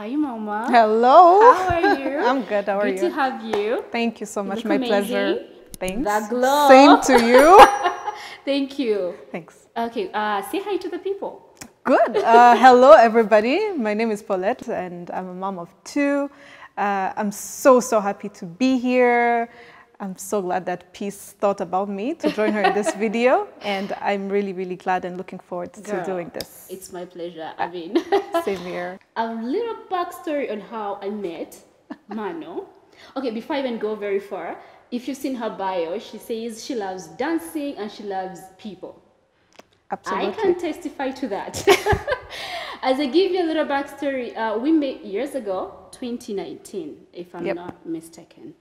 Hi, Mama. Hello. How are you? I'm good. How are Good you? Good to have you. Thank you so much. My amazing. pleasure. Thanks. That glow. Same to you. Thank you. Thanks. Okay, uh, say hi to the people. Good. Uh, hello, everybody. My name is Paulette, and I'm a mom of two. Uh, I'm so, so happy to be here. I'm so glad that Peace thought about me to join her in this video, and I'm really, really glad and looking forward to Girl, doing this. It's my pleasure. I mean, Same here. a little backstory on how I met Mpano. Okay, before I even go very far, if you've seen her bio, she says she loves dancing and she loves people. Absolutely. I can testify to that. As I give you a little backstory, uh, we met years ago, 2019, if I'm Yep. not mistaken.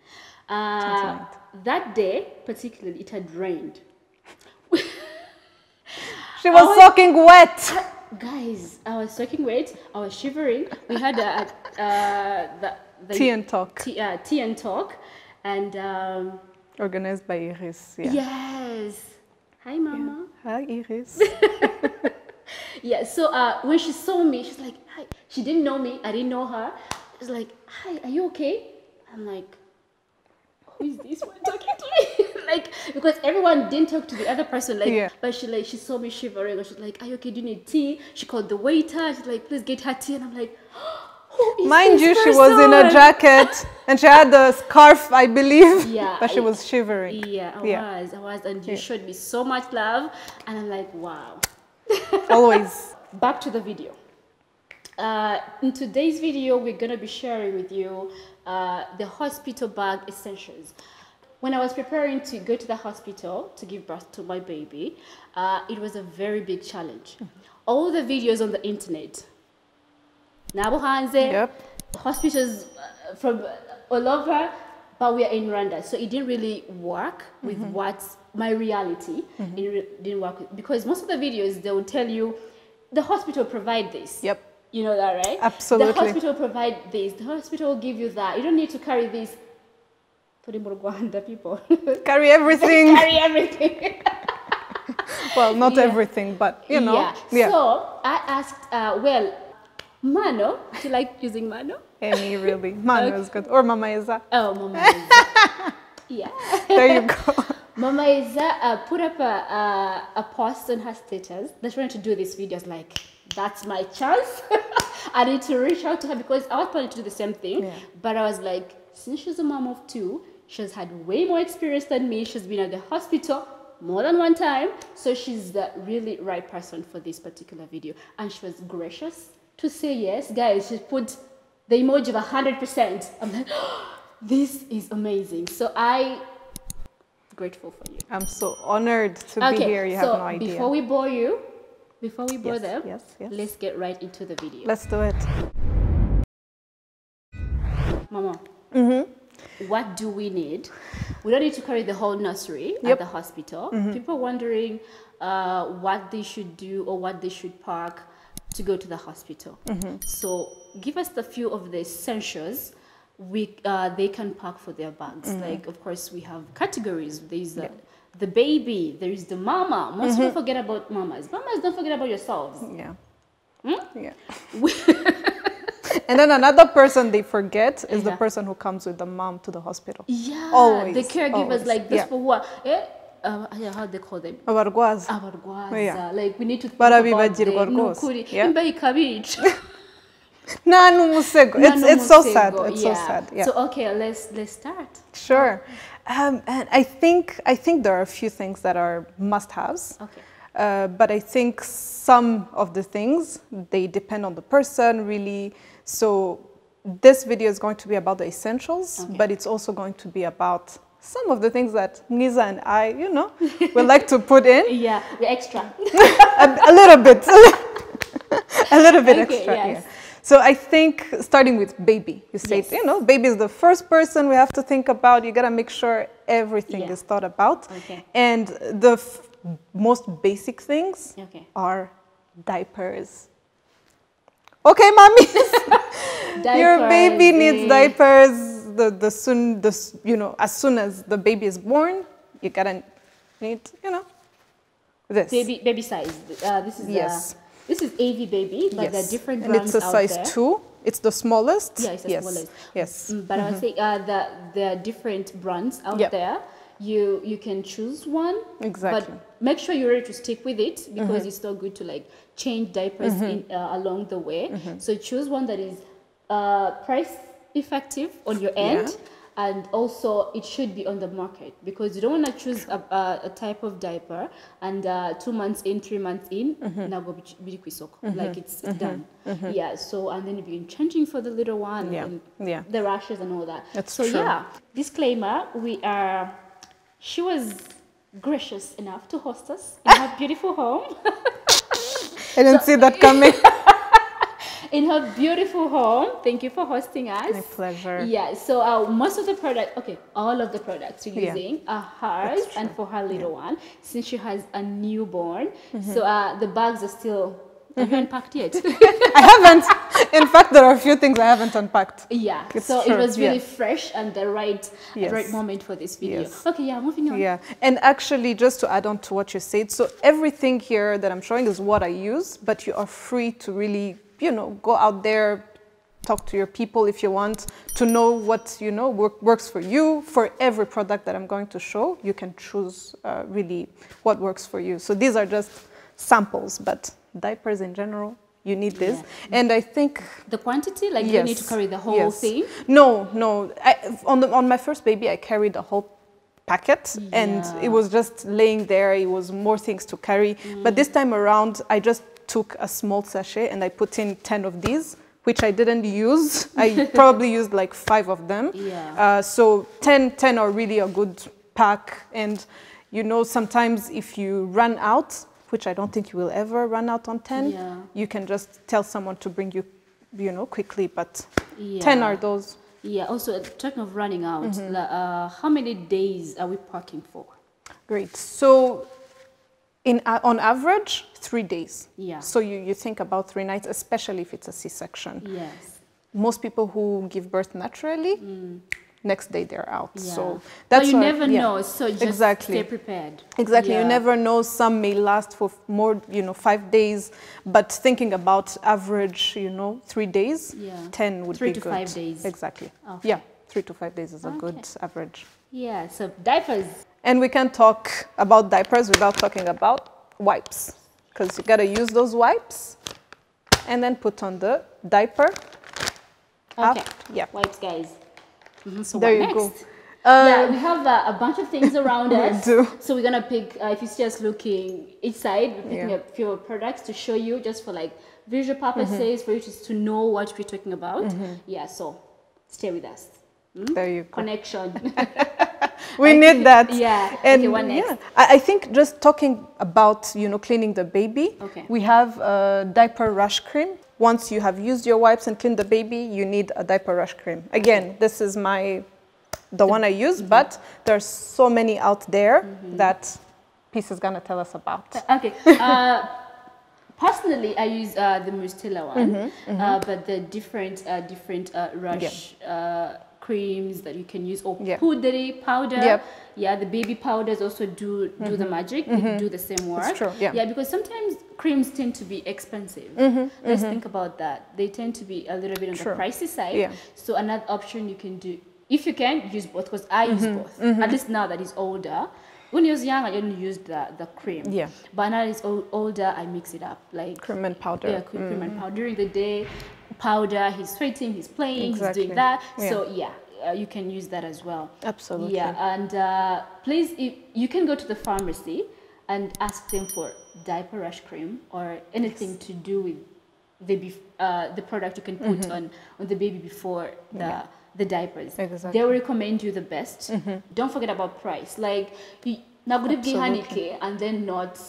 Uh, that day, particularly, it had rained. She was soaking wet. Guys, I was soaking wet. I was shivering. We had a, a, uh, the, the Tea and talk. tea, uh, tea and talk, and um, Organized by Iris. Yeah. yes. Hi, Mama. Hi, Iris. Yeah, so uh, when she saw me, she's like, hi. She didn't know me. I didn't know her. She's like, hi, are you okay? I'm like, who is this one talking to me? like, because everyone didn't talk to the other person. Like, Yeah. but she like, she saw me shivering. And she's like, are you okay? Do you need tea? She called the waiter. She's like, please get her tea. And I'm like, who is Mind you, she was in a jacket and she had a scarf, I believe. Yeah, But she I- was shivering. Yeah, I Yeah. was. I was. And you showed me so much love. And I'm like, wow. Always. back to the video. Uh, in today's video, we're going to be sharing with you uh, the hospital bag essentials. When I was preparing to go to the hospital to give birth to my baby, uh, it was a very big challenge. All the videos on the internet, Nabo Hanze, Yep. hospitals uh, from all over, but we are in Rwanda, so it didn't really work with what my reality. It re- didn't work with, because most of the videos they will tell you the hospital provide this. Yep. You know that, right? Absolutely. The hospital provide this. The hospital will give you that. You don't need to carry this. Rwanda people Carry everything. carry everything. well, not Yeah. everything, but you know. Yeah. Yeah. So I asked, uh, well, Mpano, do you like using Mano? Any really. Manu is good. Or Mama Isa. Oh, Mama Isa. yeah. There you go. Mama Isa uh, put up a, a, a post on her status that she wanted to do this video. I was like, that's my chance. I need to reach out to her because I was planning to do the same thing. Yeah. But I was like, since she's a mom of two, she's had way more experience than me. She's been at the hospital more than one time. So she's the really right person for this particular video. And she was gracious to say yes. Guys, she put the emoji of 100%. I'm like, this is amazing. So I grateful for you. I'm so honored to be here. You so have no idea. before we bore you, before we bore Yes, them, yes, yes. let's get right into the video. Let's do it. Mama, Mm-hmm. what do we need? We don't need to carry the whole nursery at the hospital. Mm-hmm. People are wondering uh, what they should do or what they should park to go to the hospital. Mm-hmm. So give us the few of the essentials we uh, they can pack for their bags. Mm-hmm. Like of course we have categories. There's the, the baby. There is the mama. Most Mm-hmm. people forget about mamas. Mamas don't forget about yourselves. Yeah. Hmm? Yeah. and then another person they forget is the person who comes with the mom to the hospital. Yeah, Always, the caregivers always, like this yeah. for what? Eh? Uh, yeah, how they call them? Abarwaza. abarwaza Yeah. like we need to think Barabibagirwa rwose. Yeah. imbeho ikabica Nta n'umusego. It's, it's so sad. It's so sad. Yeah. so okay let's let's start Sure. Um, and I think I think there are a few things that are must-haves. Okay. Uh, but I think some of the things they depend on the person really. So this video is going to be about the essentials, Okay. but it's also going to be about some of the things that Mwiza and I, you know, would like to put in yeah the extra a, a little bit, a little bit Okay, extra. yes. Yeah. So I think starting with baby, you say, Yes. you know, baby is the first person we have to think about. You gotta make sure everything Yeah. is thought about. Okay. And the f- most basic things Okay. are diapers. Okay, mommy. Your baby needs diapers. The the soon the you know as soon as the baby is born, you gotta need you know this. baby baby size uh, this is Yes. uh, this is AV baby but there are Yes. different and it's a size there. two. It's the smallest. Yeah, it's the yes. smallest. Yes. Mm, But I was saying uh, the the different brands out Yep. there. You you can choose one. Exactly. Mm-hmm. But make sure you're ready to stick with it because it's not good to like change diapers in, uh, along the way. Mm-hmm. So choose one that is uh, price effective on your end. And also, it should be on the market because you don't want to choose a, a, a type of diaper and uh, two months in, three months in, Mm-hmm. now go bidi kwisoko. like it's done. Yeah. So and then you've been changing for the little one Yeah, and yeah. the rashes and all that. That's so true. yeah. Disclaimer: We are. She was gracious enough to host us in her beautiful home. I didn't see that coming. in her beautiful home. Thank you for hosting us. My pleasure. Yeah, so uh, most of the product, okay, all of the products you're Yeah. using are hers and for her little one since she has a newborn. So uh, the bags are still have you unpacked yet? I haven't. In fact, there are a few things I haven't unpacked. yeah, It's so true, it was really yeah. fresh and the right Yes. right moment for this video. Yes. Okay, yeah, moving on. Yeah, and actually, just to add on to what you said, so everything here that I'm showing is what I use, but you are free to really, you know, go out there, talk to your people if you want to know what you know work, works for you. For every product that I'm going to show, you can choose uh, really what works for you. So these are just samples, but diapers in general, you need this, Yeah. and I think The quantity, like you need to carry the whole yes. thing. No, no. I, on the, on my first baby, I carried the whole packet, and it was just laying there. It was more things to carry. But this time around, I just took a small sachet and I put in ten of these, which I didn't use. I probably used like five of them. Yeah. Uh, so 10, 10 are really a good pack, and you know sometimes if you run out. Which I don't think you will ever run out on 10. Yeah. You can just tell someone to bring you, you know, quickly. But 10 are those. Yeah. Also, talking of running out, Mm-hmm. uh, how many days are we parking for? Great. So, in a- on average, three days. Yeah. So you, you think about three nights, especially if it's a C-section. Yes. Most people who give birth naturally, next day they're out. Mm. Yeah. So that's but you why- never yeah. know, so just Exactly. stay prepared. Exactly. Yeah. You never know. Some may last for more, you know, five days. But thinking about average, you know, three days, Yeah. ten would Three be to good. five days. Exactly. Okay. Yeah, three to five days is a good average. Yeah. So diapers. And we can't talk about diapers without talking about wipes. Because you gotta use those wipes and then put on the diaper. Okay. After- yeah. Wipes, guys. Mhm, So There what you go. next? Uh, yeah, we have uh, a bunch of things around us. do. So we're gonna pick. Uh, if you see us looking each side, we're picking Yeah. a few products to show you, just for like visual purposes, Mm-hmm. for you just to know what we're talking about. Yeah. So stay with us. There you go. Connection. We need that. Yeah. And Okay, yeah, I, I think just talking about you know cleaning the baby. Okay. We have a diaper rash cream. Once you have used your wipes and cleaned the baby, you need a diaper rash cream. Again, this is my the one I use, Mm-hmm. but there's so many out there that Peace is gonna tell us about. Okay. Uh, personally, I use uh, the Mustela one, Mm-hmm, Uh, but the different uh, different uh, rush uh, creams that you can use or powdery powder. Yep. Mm-hmm. Yeah, the baby powders also do do the magic. They do the same work. true, yeah. Yeah, because sometimes creams tend to be expensive. Let's think about that. They tend to be a little bit on Mm-hmm, True. the pricey side. Yeah. So another option you can do, if you can, use both. Because I use Mm-hmm, both. At least now that he's older. When he was young, I only used the, the cream. Yeah. But now that he's older, I mix it up. Like Cream and powder. yeah, cream, cream and powder. During the day, powder. He's sweating. He's playing. Exactly. He's doing that. Yeah. So yeah, uh, you can use that as well. Absolutely. Yeah, and uh, please, if you can go to the pharmacy and ask them for diaper rash cream or anything to do with the uh, the product you can put on on the baby before the the diapers. Exactly. They will recommend you the best. Mm-hmm. Don't forget about price. Like you, now good Absolutely. and then not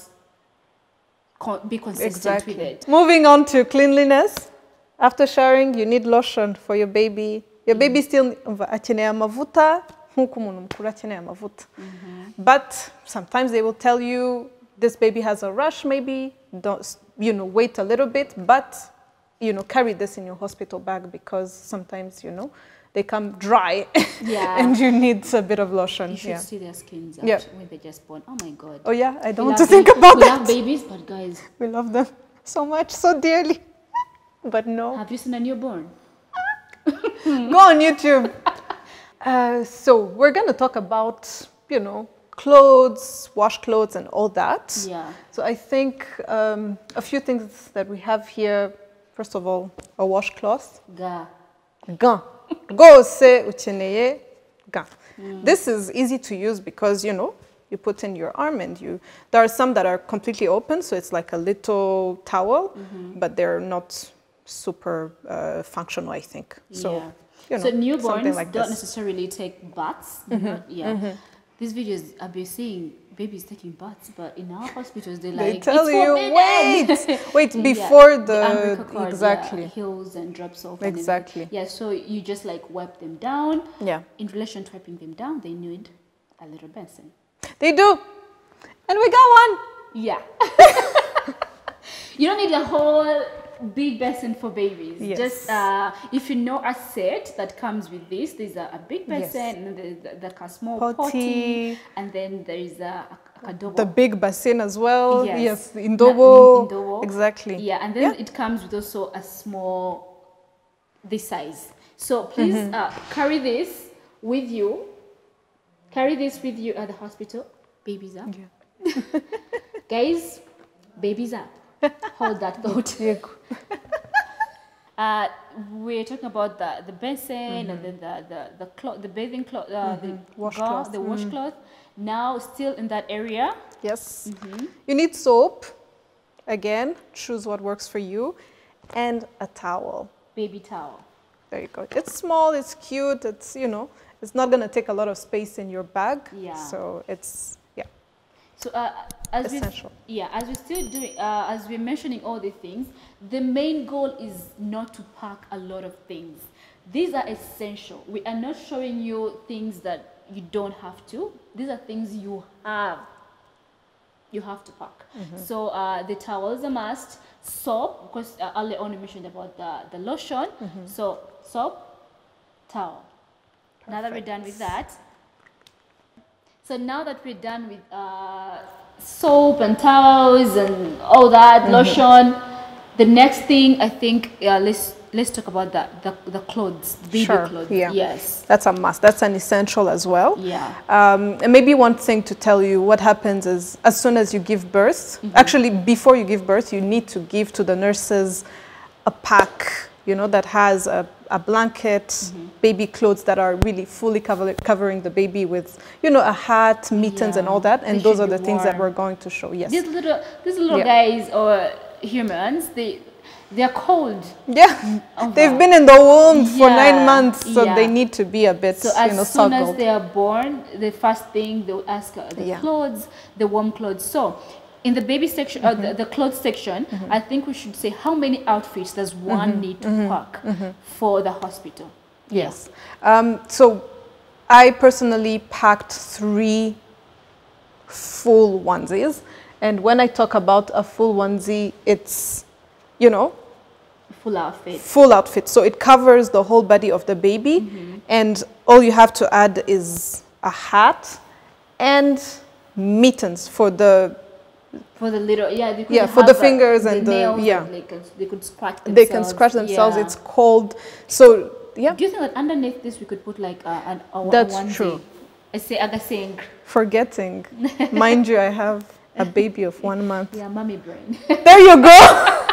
be consistent with it. Moving on to cleanliness. After showering, you need lotion for your baby. Your mm-hmm. baby still akeneye amavuta nk'uko umuntu mukuru akeneye amavuta. Mm-hmm. But sometimes they will tell you this baby has a rush maybe, don't, you know, wait a little bit, but, you know, carry this in your hospital bag because sometimes, you know, they come dry Yeah. and you need a bit of lotion. You should Yeah. see their skins out Yeah. when they just born. Oh my god. Oh yeah, I don't We want to think babies- about we that. love babies, but guys, We love them so much, so dearly. But no. have you seen a newborn? Go on YouTube. Uh, so we're going to talk about, you know, clothes, wash clothes, and all that. Yeah. So I think um, a few things that we have here. First of all, a washcloth. Ga. Gant. Rwose ukeneye ga This is easy to use because you know you put in your arm and you. There are some that are completely open, so it's like a little towel, but they're not super uh, functional. I think so. yeah. You know, so newborns like don't this. necessarily take baths. not- yeah. These videos I've been seeing babies taking baths, but in our hospitals they're They like tell "It's you forbidden." wait, wait Yeah, before the, umbilical cord, yeah, exactly. heals and drops off. Exactly. Yeah, so you just like wipe them down. Yeah, In relation to wiping them down, they need a little basin. they do, and we got one. Yeah. you don't need a whole big basin for babies. Yes. Just uh, if you know a set that comes with this, there's a, a big Yes. basin and then there's like a small Potty. potty, and then there is a, a. The big basin as well. Yes. Yes, indobo. in- indobo. Exactly. Yeah, and then Yeah. it comes with also a small, this size. So please Mm-hmm. uh, carry this with you. Carry this with you at the hospital. Babies up. Guys, babies up. Hold that thought. Uh, we're talking about the, the basin and then the, the, the, cloth, the bathing cloth, uh, the Washcloth. the washcloth. Now, still in that area, Yes. Mm-hmm. You need soap. Again, choose what works for you, and a towel. baby towel. There you go. It's small. It's cute. It's you know. It's not gonna take a lot of space in your bag. Yeah. So it's. So uh, as We, yeah, as we're still doing, uh, as we're mentioning all the things, the main goal is not to pack a lot of things. These are essential. We are not showing you things that you don't have to. These are things you have. You have to pack. Mm-hmm. So uh, the towel is a must. Soap, because uh, earlier on you mentioned about the, the lotion. Mm-hmm. So soap, towel. Now that we're done with that, so now that we're done with uh, soap and towels and all that Mm-hmm. lotion, the next thing I think uh, let's let's talk about the the, the clothes, baby Sure, clothes. yeah. Yes. That's a must. That's an essential as well. Yeah. Um, and maybe one thing to tell you what happens is as soon as you give birth, Mm-hmm. actually before you give birth, you need to give to the nurses a pack, you know, that has a, a blanket, Mm-hmm. baby clothes that are really fully cover, covering the baby with, you know, a hat, mittens, and all that. And They those are the be things that we're going to show. Yes. These little these little Yeah. guys or humans, they they're cold. Yeah, over. they've been in the womb for Yeah, nine months, so yeah. they need to be a bit, So as you know, soon as they are born, the first thing they'll ask are the Yeah. clothes, the warm clothes. So in the baby section, uh, the, the clothes section, I think we should say how many outfits does one need to pack for the hospital? Yes. Um, so I personally packed three full onesies. And when I talk about a full onesie, it's, you know, Full outfit. full outfit. So it covers the whole body of the baby. Mm-hmm. And all you have to add is a hat and mittens for the For the little, yeah, they Yeah, for the fingers and the- nails yeah. that They could, they could scratch themselves. they can scratch themselves. yeah. It's cold. So yeah, Do you think that underneath this we could put like a, an, a, a That's onesie? true. I say agasing. forgetting. Mind you, I have a baby of one month. Yeah, mommy brain. There you go.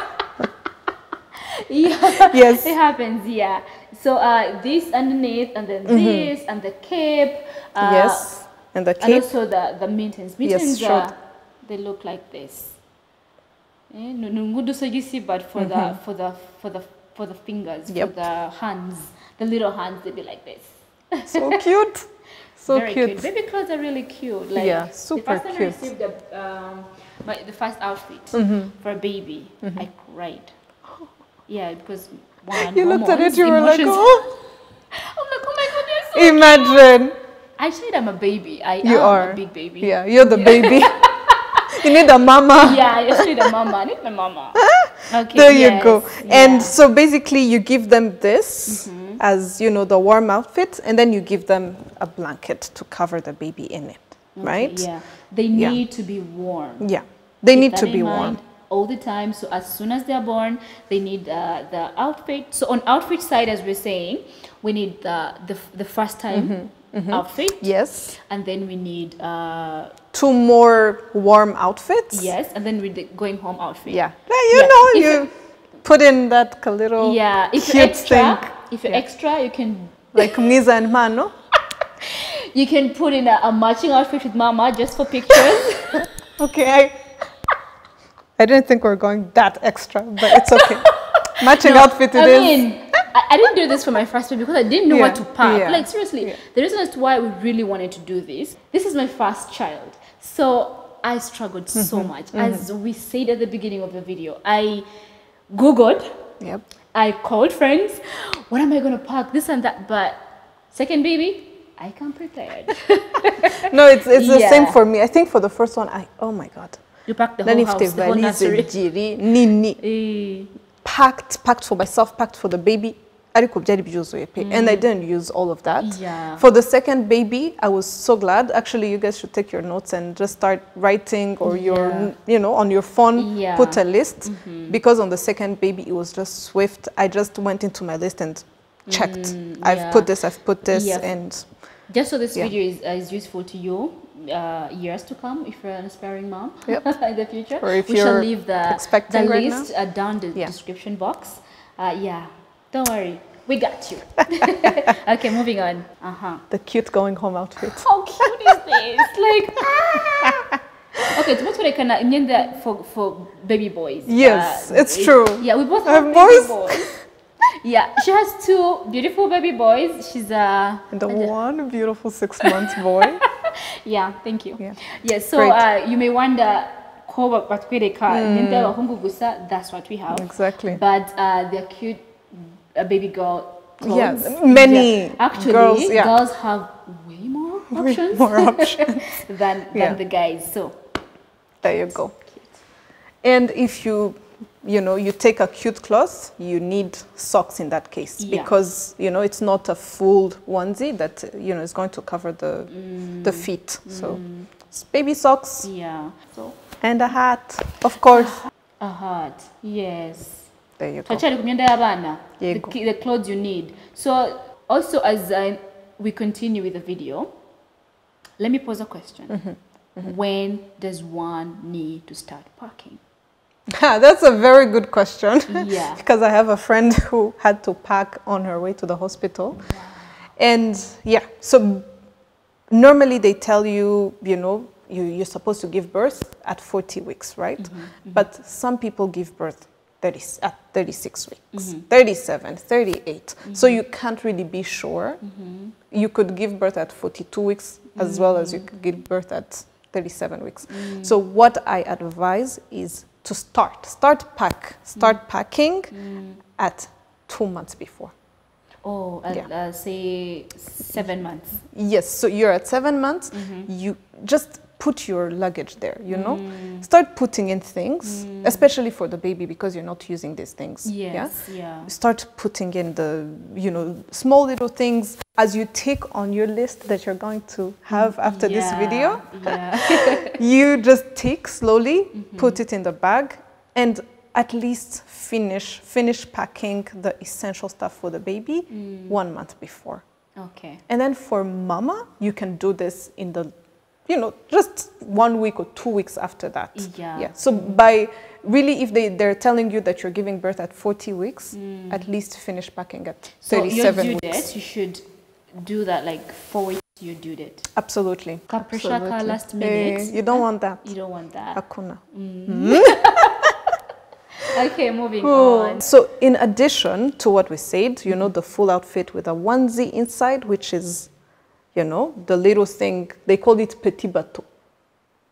yeah. Yes. It happens, yeah. So uh, this underneath, and then this, and the cape. Uh, yes. And the cape And also the, the mittens. Yes, Mittens, short. They look like this. Eh, ngudu so you see, but for the for the for the for the fingers, Mm-hmm. Yep. for the hands, the little hands, they be like this. So cute. So Very cute. Baby clothes are really cute. Like Yeah, the super first time cute. I received the um, my, the first outfit Mm-hmm. for a baby, I cried. Yeah, because one. You looked at it, you were like, oh. I'm like, oh my goodness. So Imagine. I said I'm a baby. I You am are. a big baby. Yeah, you're the baby. you need a mama. Yeah, you need a mama. I need my mama. Okay. There yes, you go. yeah. And so basically, you give them this Mm-hmm. as you know the warm outfit, and then you give them a blanket to cover the baby in it, Okay, right? Yeah. They Yeah. need to be warm. Yeah. They Keep need to be mind. warm. all the time. So as soon as they're born, they need uh, the outfit. So on outfit side, as we're saying, we need the the, the first time outfit, Yes. and then we need uh, Two more warm outfits. yes, and then with the going home outfit. Yeah. Yeah, you Yeah. know, If you put in that little Yeah, if you're cute extra, thing. if you're Yeah. extra, you can Like Misa and Mpano. you can put in a, a matching outfit with Mama just for pictures. Okay, I, I didn't think we are going that extra, but it's okay. Matching outfit it I is. mean, I, I didn't do this for my first baby because I didn't know Yeah, what to pack. yeah, Like seriously, yeah. the reason as to why we really wanted to do this. This is my first child, so I struggled so Mm-hmm, much. As we said at the beginning of the video, I googled, Yep. I called friends. What am I gonna pack? This and that. But second baby, I come prepared. No, it's, it's the same for me. I think for the first one, I, oh my God. you pack the whole house, the whole nursery. nini Eh, packed packed for myself packed for the baby ariko byari byuzuye pe and I didn't use all of that Yeah. for the second baby I was so glad actually you guys should take your notes and just start writing or your Yeah. you know on your phone Yeah. put a list because on the second baby it was just swift I just went into my list and checked I've yeah. put this I've put this Yeah. and Just so this video is, uh, is useful to you uh, years to come if you're an aspiring mom Yep. in the future. Or if we shall leave the, the right list uh, down the Yeah. description box. Uh, yeah, don't worry, we got you. okay, moving on. Uh huh. the cute going home outfit How cute is this? Like, ah! okay, tumeturekana imyenda for for baby boys. Yes, Uh, it's it- true. Yeah, we both have baby boys. boys. yeah, she has two beautiful baby boys. She's a and the one beautiful six months boy Yeah, thank you. Yeah. Yes, so uh, you may wonder ko ba- batwereka imyenda y'abahungu gusa that's what we have Exactly. but uh, the cute uh, baby girl clothes Yeah, many Yeah. actually girls, yeah. girls have way more Way options, more options. than, than Yeah. the guys so There you go. And if you, you know, you take a cute cloth, you need socks in that case because you know it's not a full onesie that you know is going to cover the the feet. So it's baby socks yeah so and a hat, of course. a hat, yes Go. ku myenda y'abana the, the clothes you need so also as I, we continue with the video let me pose a question Mm-hmm. mm-hmm. when does one need to start packing That's a very good question. Yeah. because I have a friend who had to pack on her way to the hospital. And yeah, so normally they tell you, you know, you, you're supposed to give birth at 40 weeks, right? Mm-hmm. Mm-hmm. But some people give birth 30, at 36 weeks, mm-hmm. 37, 38. So mm-hmm. you can't really be sure. Mm-hmm. You could give birth at 42 weeks as well as you could give birth at 37 weeks. Mm. So what I advise is to start, start pack, start mm. packing mm. at two months before. oh uh, Yeah. uh, say seven months Yes, so you're at seven months, you just put your luggage there, you know? Mm. Start putting in things, mm. especially for the baby because you're not using these things. yes Yeah? yeah, Start putting in the, you know, small little things as you tick on your list that you're going to have mm, after this video. yeah you just tick slowly, mm-hmm. put it in the bag, and at least finish finish packing the essential stuff for the baby one month before. okay And then for mama, you can do this in the, you know, just one week or two weeks after that. Yeah. Yeah. So by really, if they, they're telling you that you're giving birth at 40 weeks, at least finish packing at so your 37 due weeks. date you should do that like four weeks your due date Absolutely. Capriccia Absolutely. last Eh, minute. you don't want that. you don't want that Hakuna. okay moving on So, in addition to what we said, you know, the full outfit with a onesie inside, which is, you know, the little thing, they call it petit bateau,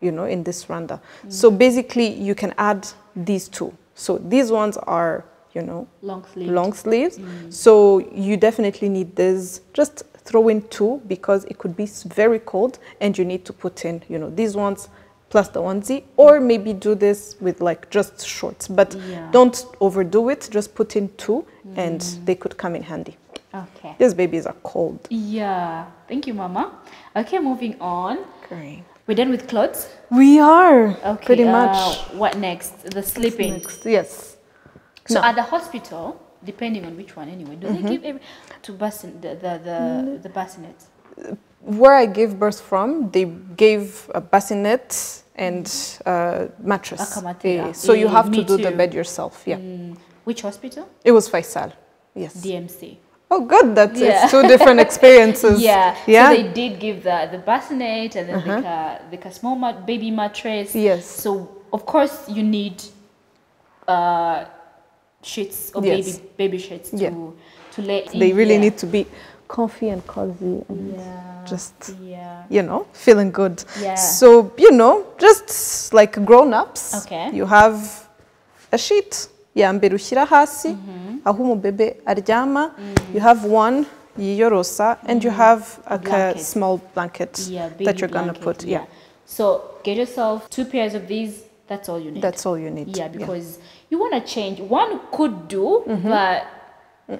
you know, in this randa. So, basically, you can add these two. So, these ones are, you know, long sleeve long sleeves. Mm. So, you definitely need this. Just throw in two because it could be very cold and you need to put in, you know, these ones plus the onesie, or maybe do this with like just shorts. But Yeah. don't overdo it. Just put in two, and mm. they could come in handy. Okay These babies are cold. Yeah, thank you, Mama. Okay, moving on. Great. We're done with clothes. We are Okay. pretty uh, much. What next? The sleeping. Next, yes. So No. at the hospital, depending on which one anyway, do Mm-hmm. they give every to bassinet the the the, the bassinet? Where I gave birth from, they gave a bassinet and uh, mattress. Eh, so you have to do the bed yourself. Yeah. Mm, which hospital? It was Faisal. Yes. DMC. Oh, good. That's Yeah. it's two different experiences. Yeah. Yeah. So they did give the the bassinet and then a like a small mat, baby mattress. Yes. So of course you need uh, sheets or Yes. baby baby sheets to Yeah. to lay. they really yeah. need to be comfy and cozy and Yeah. just Yeah. you know feeling good. Yeah. So you know, just like grown-ups, Okay. you have a sheet. Ya mbere ushyira hasi mm-hmm. aho umubebe aryama. Mm. You have one yiyorosa and you mm-hmm. have a small blanket that you're gonna put. Yeah. So get yourself two pairs of these. That's all you need. that's all you need. yeah, because you want to change. One could do, mm-hmm. but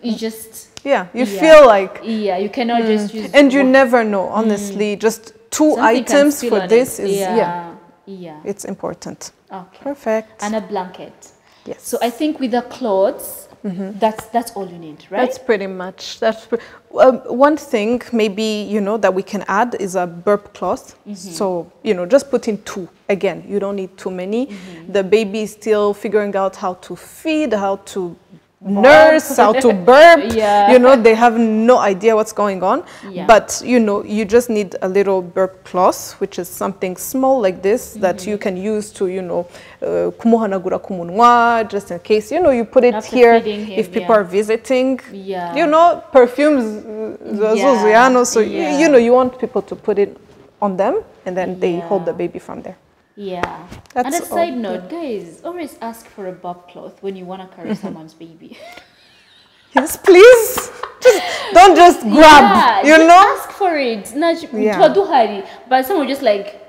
you just yeah, you Yeah. feel like yeah, you cannot mm. just use. and you one- never know mm. honestly just two something items for this it. is yeah, yeah. yeah. it's important Okay. perfect And a blanket. Yes. So I think with the clothes, mm-hmm. that's that's all you need, right? that's pretty much that's pre- um, one thing maybe you know that we can add is a burp cloth. Mm-hmm. So you know just put in two. Again you don't need too many. Mm-hmm. The baby is still figuring out how to feed how to nurse how to burp Yeah. you know they have no idea what's going on Yeah. but you know you just need a little burp cloth which is something small like this that you can use to you know uh, kumuhanagura ku munwa just in case you know you put it After here him, if people yeah. are visiting Yeah. you know perfumes uh, Yeah, so you- you know you want people to put it on them and then they hold the baby from there Yeah. That's and a all, side note, guys, always ask for a burp cloth when you want to carry mm-hmm. someone's baby. yes please. Just don't just grab Yeah, you just know? ask for it. Naj- Yeah. But someone just like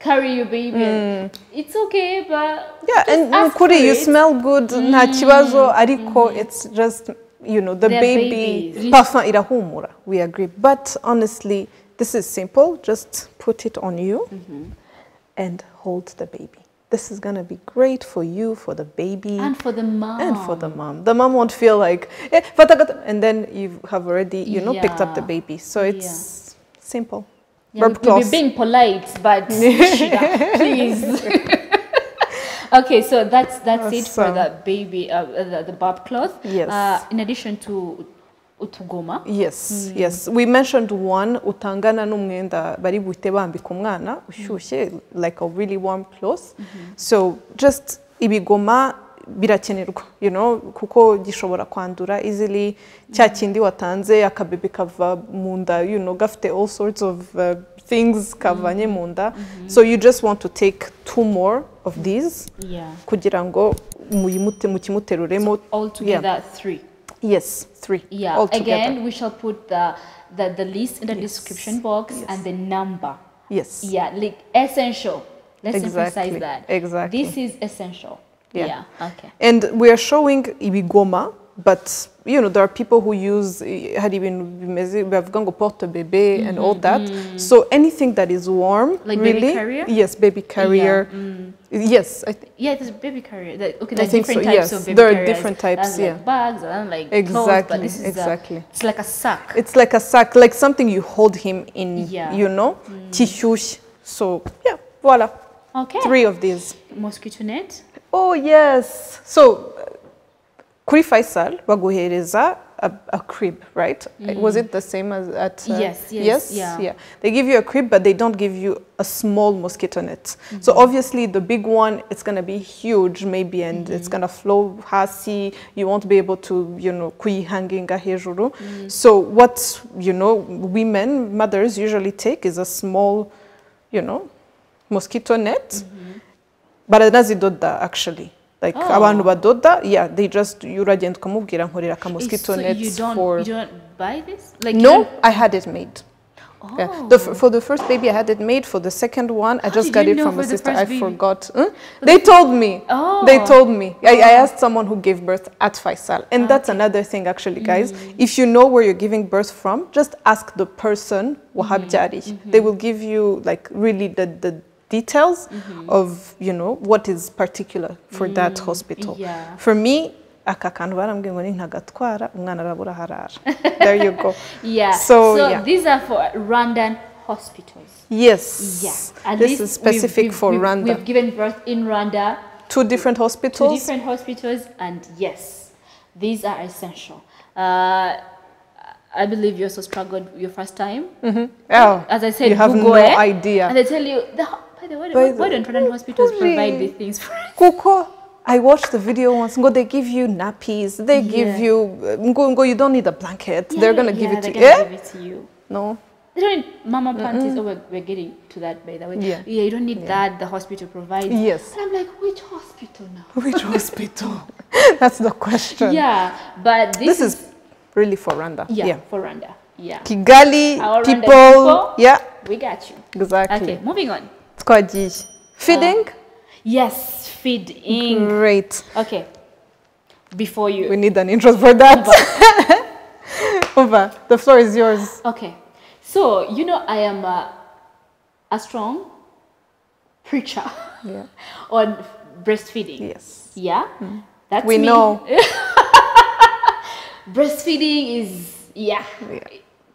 carry your baby. and It's okay, but yeah and kuri you it. smell good. Mm-hmm. Nta kibazo mm-hmm. ariko it's just you know the They're baby parfum irahumura we agree. But honestly this is simple. Just put it on you and hold the baby this is gonna be great for you for the baby And for the mom. and for the mom. The mom won't feel like, eh, and then you have already, you know, picked up the baby. So it's simple. Yeah, we- we'll be being polite, but Shida, please. okay, so that's that's it for the baby, uh, the, the burp cloth. Yes. Uh, in addition to utugoma. Yes, yes. We mentioned one utangana n'umwenda bari buhite bambika umwana ushyushye like a really warm cloth. So just ibigoma birakenerwa you know kuko gishobora kwandura easily. Cya kindi watanze akabebe kava mu nda you know gafite all sorts of uh, things kavanye mu nda. So you just want to take two more of these. Yeah. kugira ngo muyimute mukimuteruremo All together, three. Yes three Yeah. all together. Again, we shall put the the, the list in the description box and the number. yes Yeah, like essential. Let's emphasize Exactly, that. exactly. This is essential. Yeah. yeah. Okay. And we are showing ibigoma, but you know there are people who use eh, hari ibintu bimeze bavuga ngo porte bébé and all mm-hmm. that. Mm-hmm. So anything that is warm, Like baby really, carrier? yes, baby carrier, mm. yes, I think Yeah, there's baby carrier. Like, okay, I there's think so, different types yes. of baby There are carriers. different types, That's like yeah. bags and like clothes, Exactly, but this is exactly. A, it's like a sack. it's like a sack, like something you hold him in, Yeah. you know, mm. tissues. So yeah, voila, Okay. three of these. Mosquito net. Oh yes. So kuri Faisal baguhereza a, a crib, right? Mm-hmm. Was it the same as at? uh, Yes, yes, yes, yeah. They give you a crib, but they don't give you a small mosquito net. So mm-hmm. obviously the big one, it's gonna be huge, maybe, and mm-hmm. it's gonna flow hasi. You won't be able to, you know, kui kuyihanginga hejuru. So what you know, women, mothers usually take is a small, you know, mosquito net. baranazidoda actually like Oh. abantu badoda yeah they just uragenda ukamubwira nkorera Is- mosquito so you don't for you don't buy this? Like no i had it made Yeah. The, for the first baby, I had it made. For the second one, I just got it from a sister. I forgot. Huh? They told me. Oh. They told me. I, I asked someone who gave birth at Faisal. And that's another thing, actually, guys. Mm. If you know where you're giving birth from, just ask the person, Wahab Mm-hmm. Jari. They will give you, like, really the, the details Mm-hmm. of, you know, what is particular for that hospital. Mm, yeah. For me, aka kantu barambwiye ngo nintagatwara umwana arabura harara there you go Yeah. So, So, yeah. these are for Rwandan hospitals. yes Yeah. At this is specific we've, for we've, Rwanda We've given birth in Rwanda two different hospitals two different hospitals, and yes, these are essential. Uh, I believe you also struggled your first time. oh, As I said, you have Google no idea And they tell you, the, ho- by the way, why, the- why don't Rwandan hospitals provide these things for us? Kuko, I watched the video once. Ngo, they give you nappies. They give you. Ngo, ngo, you don't need a blanket. they're gonna give it to you. Eh? give it to you. No. They don't need mama panties. Oh, we're, we're getting to that by the way. Yeah. Yeah, you don't need that. The hospital provides. Yes. And I'm like, which hospital now? Which hospital? That's the question. Yeah, but this, This is really for Rwanda. yeah, for Rwanda. Yeah, Kigali people, people. Yeah, we got you. exactly. Okay, moving on. Twagiye. Feeding? Uh, yes, feeding. Great. Okay, before you. We need an intro for that. Over. The floor is yours. Okay, so you know I am a, a strong preacher Yeah. on breastfeeding. Yes. Yeah, mm. that's We me. know. breastfeeding is yeah, Yeah.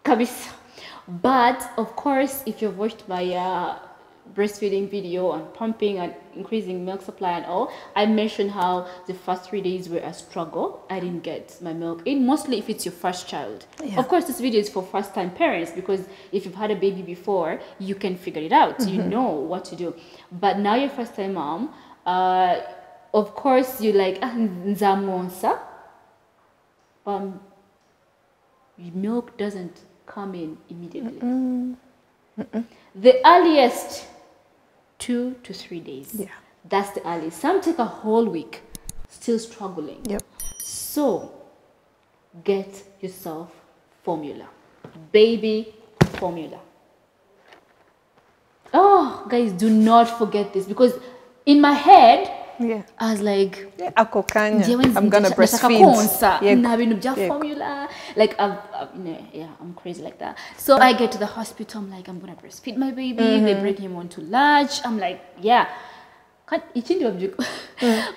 kabisa. But of course, if you've watched my uh, breastfeeding video on pumping and increasing milk supply and all, I mentioned how the first three days were a struggle. I didn't get my milk in, mostly if it's your first child. Yeah. Of course, this video is for first time parents because if you've had a baby before, you can figure it out. You Mm-hmm. know what to do. But now you're first time mom, uh, of course, you're like, ah, nzamonsa. Um, milk doesn't come in immediately. The earliest, two to three days. Yeah. That's the early. Some take a whole week, still struggling. Yep. So, get yourself formula, baby formula. Oh, guys, do not forget this because in my head, Yeah. I was like, Yeah, Ako kanya. I'm gonna breastfeed. konsa Yego. nta bintu bya Yego. formula like I've, I've, yeah i'm crazy like that so i get to the hospital i'm like i'm gonna breastfeed my baby they mm-hmm. bring him on to latch i'm like yeah babyuka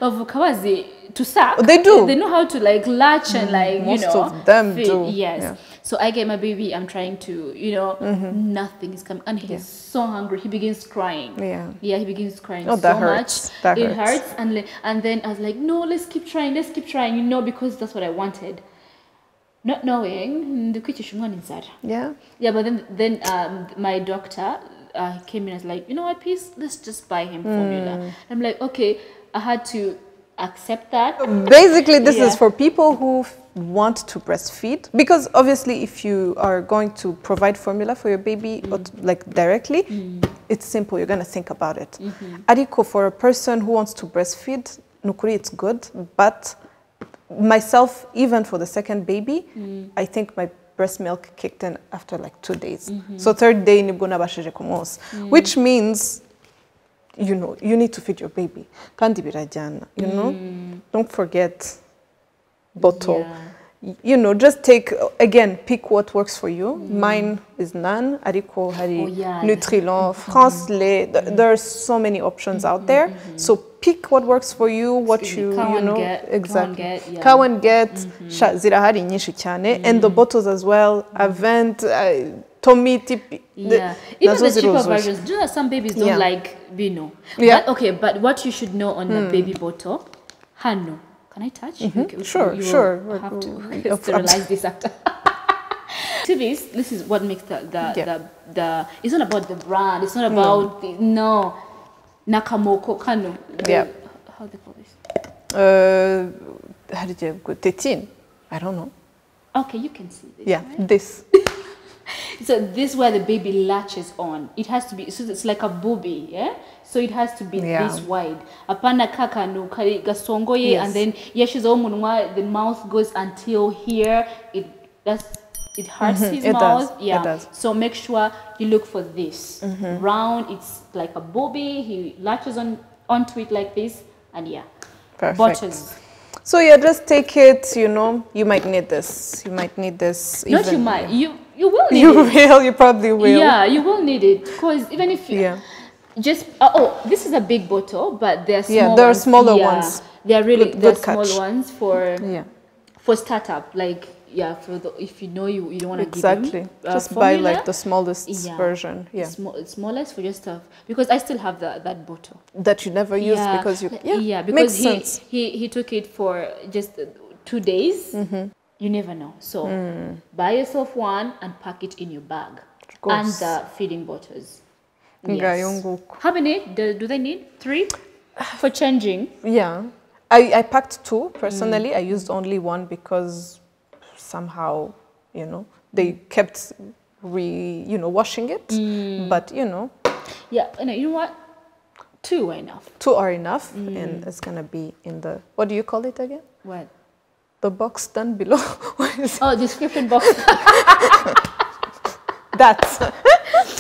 bavuka bazi to suck They do. they know how to like latch and mm. like most you know Most of them feed. do, yes yeah. So i get my baby i'm trying to you know nothing is coming and he's so hungry he begins crying Yeah. yeah he begins crying Oh, so that hurts. much That it hurts. hurts and and then I was like, no, let's keep trying, let's keep trying, you know, because that's what I wanted. Not knowing, ndikwicisha umwana inside. Yeah. Yeah, but then then um, my doctor uh, came in and was like, you know what, please, let's just buy him formula. I'm like, okay, I had to accept that. Basically, this Yeah. is for people who want to breastfeed because obviously, if you are going to provide formula for your baby mm-hmm. or like directly, mm-hmm. it's simple. You're gonna think about it. Mm-hmm. Ariko, for a person who wants to breastfeed, nukuri, it's good. But myself, even for the second baby, mm. I think my breast milk kicked in after like two days. So third day nibwo nabashije kumwosa, mm. which means you know you need to feed your baby kandi birajyana you know mm. don't forget bottle. Yeah. You know just take again pick what works for you. Mm. Mine is none. Ariko hari Oh, yeah. nutrilon mm-hmm. france lait. Th- mm-hmm. there are so many options out there. Mm-hmm, so pick what works for you what you you know. get, come and exactly. come and get. Zirahari nyinshi cyane and the mm. bottles as well. Mm. Avent uh, Tommee Tippee eh, Yeah, even nazo the cheaper versions. Do you know some babies don't Yeah. like vino? Yeah. But, okay, but what you should know on the hmm. baby bottle, Hano. Can I touch? Okay, Mm-hmm. Sure, you sure. Have to sterilize this after. to this, this is what makes the the, Yeah. the the. It's not about the brand. It's not about the, no. Nakamoko Kano. Yeah. How do they call this? uh, how did you go tetin i don't know Okay, you can see this. yeah right? this So this is where the baby latches on. It has to be so it's like a booby, yeah. So it has to be Yeah. this wide. Apana kakanu kari gasongoye Yes. and then umunwa the mouth goes until here. It that's it hurts his It does, mouth. it Yeah. does. So make sure you look for this Mm-hmm. round. It's like a booby. He latches on onto it like this, and yeah, Perfect. So yeah, just take it. You know, you might need this. You might need this. Not you even- might. You you will need You it. will. You probably will. Yeah, you will need it because even if you Yeah. just uh, oh, this is a big bottle, but they're small Yeah, there are smaller Yeah, ones. They're really Good- they're good small catch. ones for Yeah. for startup. Like yeah, for the if you know you, you don't want to Exactly. give them uh, Just buy like the smallest Yeah. version. Yeah. small, smallest for your stuff because I still have that that bottle. That you never use yeah, because you. Yeah. yeah, because Makes he, sense. he he took it for just uh, two days. Mm-hmm. You never know. So Mm. buy yourself one and pack it in your bag and the feeding bottles. Nguko. How many do, do they need? Three for changing. Yeah. I, I packed two Mm. personally. I used only one because somehow, you know, they kept re, you know, washing it. Mm. But, you know, Yeah, and you know what? Two are enough. two are enough Mm. and it's going to be in the, what do you call it again? What? The box down below. what is Oh, description box. that?